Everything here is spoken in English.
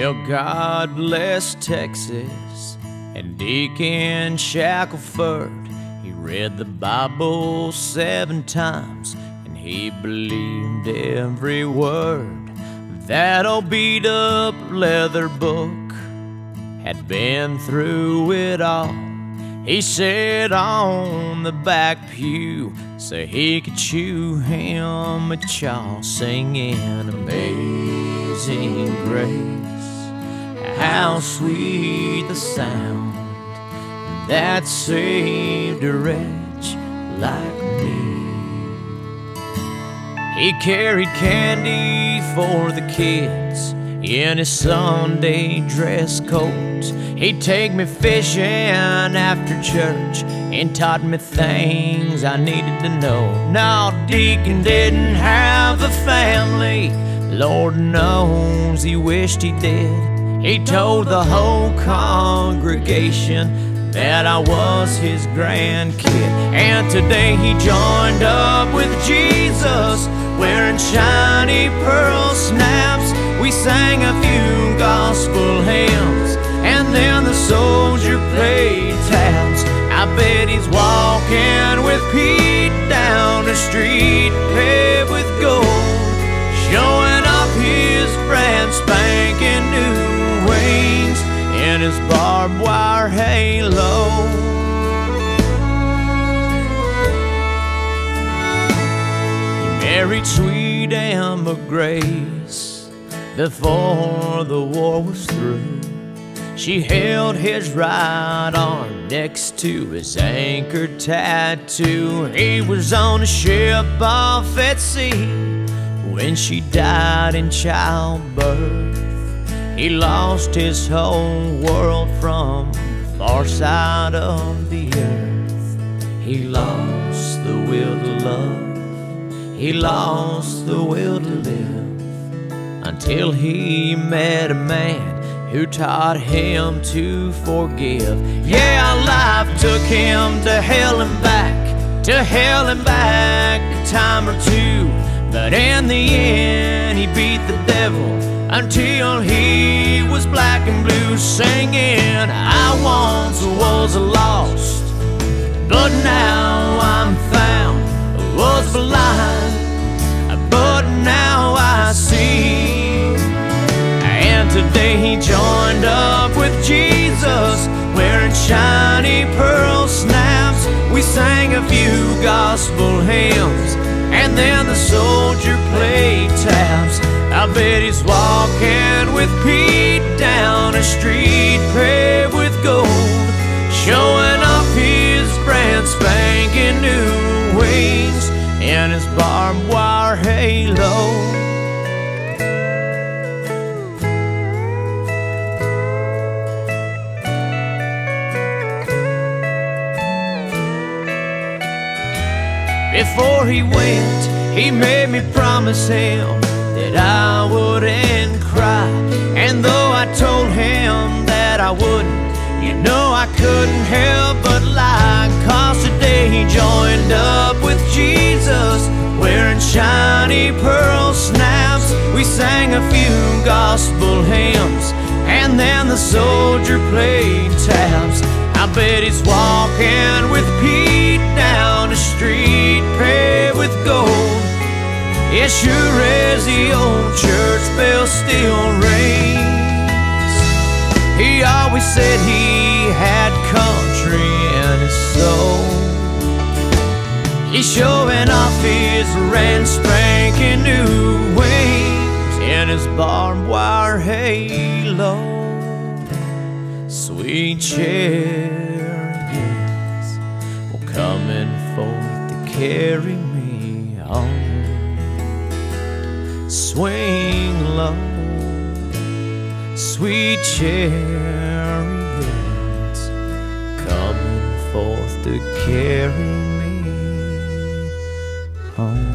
Well, God bless Texas and Deacon Shackelford. He read the Bible seven times and he believed every word. That old beat up leather book had been through it all. He sat on the back pew so he could chew him a chaw, singing Amazing Grace. How sweet the sound that saved a wretch like me. He carried candy for the kids in his Sunday dress coat. He'd take me fishing after church and taught me things I needed to know. Now, Deacon didn't have a family, Lord knows he wished he did. He told the whole congregation that I was his grandkid. And today he joined up with Jesus, wearing shiny pearl snaps. We sang a few gospel hymns, and then the soldier played taps. I bet he's walking with Pete down the street, paved with gold, his barbed wire halo. He married sweet Emma Grace before the war was through. She held his right arm next to his anchor tattoo. He was on a ship off at sea when she died in childbirth. He lost his whole world from the far side of the earth. He lost the will to love. He lost the will to live until he met a man who taught him to forgive. Yeah, life took him to hell and back, to hell and back a time or two. But in the end, he beat the devil until he was black and blue, singing, I once was lost, but now I'm found. I Was blind, but now I see. And today he joined up with Jesus, wearing shiny pearl snaps. We sang a few gospel hymns, and then the soldier played taps. I bet he's walking Before he went, he made me promise him that I wouldn't cry. And though I told him that I wouldn't, you know I couldn't help but lie. Cause today he joined up with Jesus, wearing shiny pearl snaps. We sang a few gospel hymns, and then the soldier played taps. I bet he's walking with Pete down the street. Yeah, sure as the old church bell still rings. He always said he had country in his soul. He's showing off his red spanking new wings in his barbed wire halo. Sweet chariots will coming forth to carry me home. Swing low, sweet chariots coming forth to carry me home.